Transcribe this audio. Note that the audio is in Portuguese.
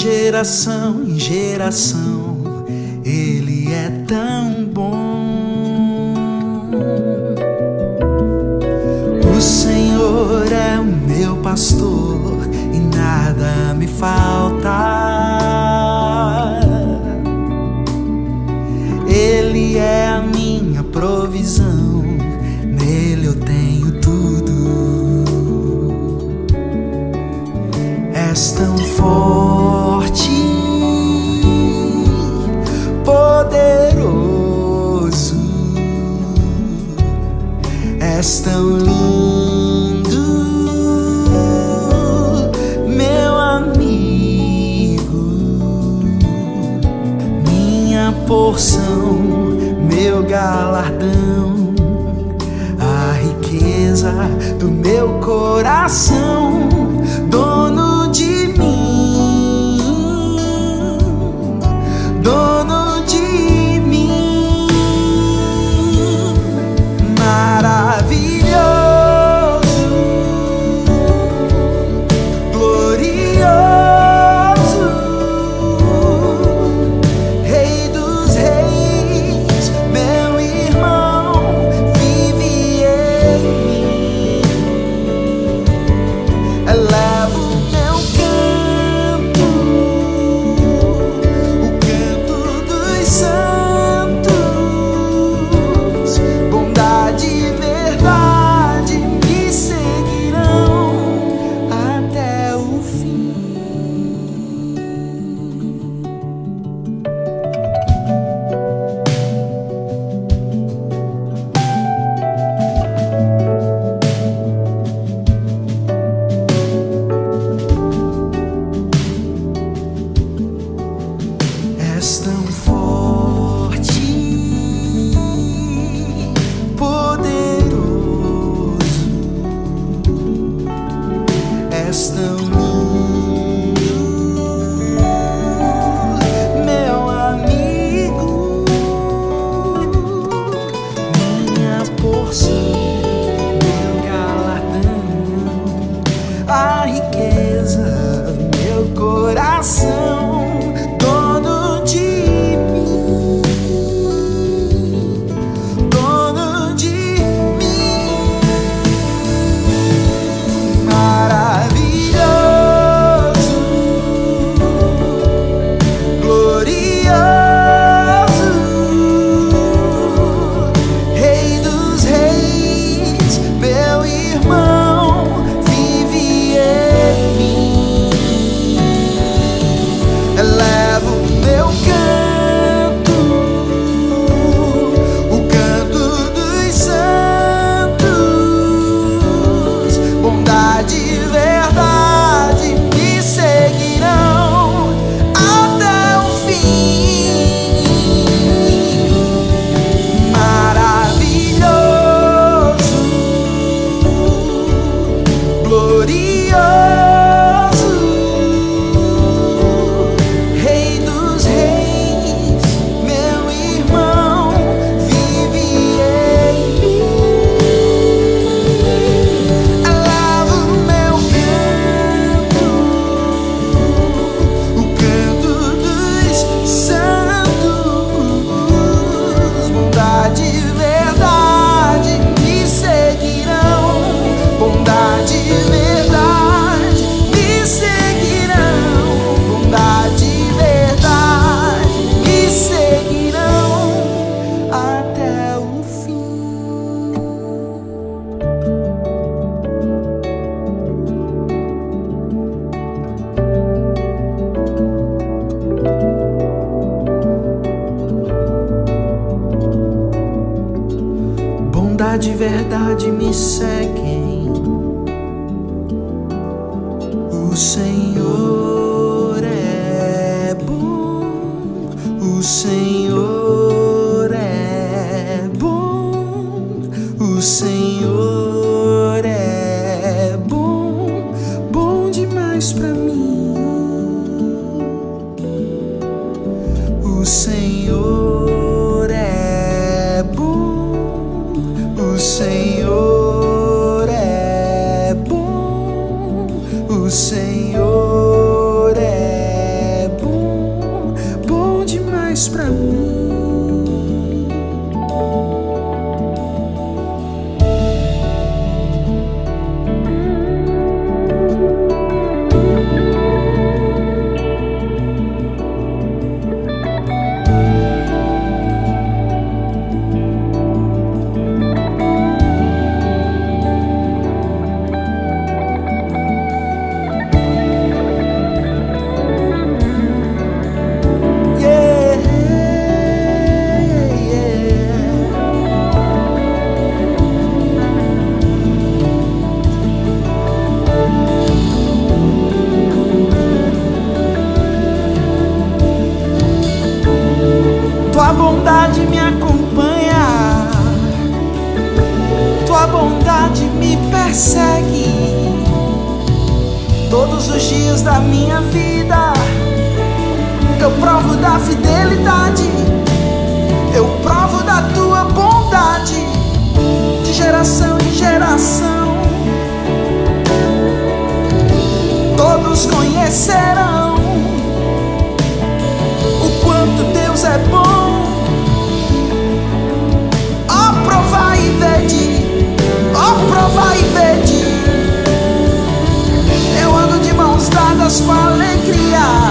geração em geração, Ele é tão bom. O Senhor é o meu pastor e nada me falta. és tão forte, poderoso, és tão lindo, meu amigo, minha porção, meu galardão, a riqueza do meu coração. és tão forte. Bondade e verdade me seguem. O Senhor é bom, o Senhor é bom, o Senhor é bom, bom demais pra mim. O Senhor todos os dias da minha vida. Eu provo da fidelidade, eu provo da tua bondade, de geração em geração. Todos conhecerão o quanto Deus é bom. Com alegria.